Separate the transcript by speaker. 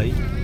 Speaker 1: day.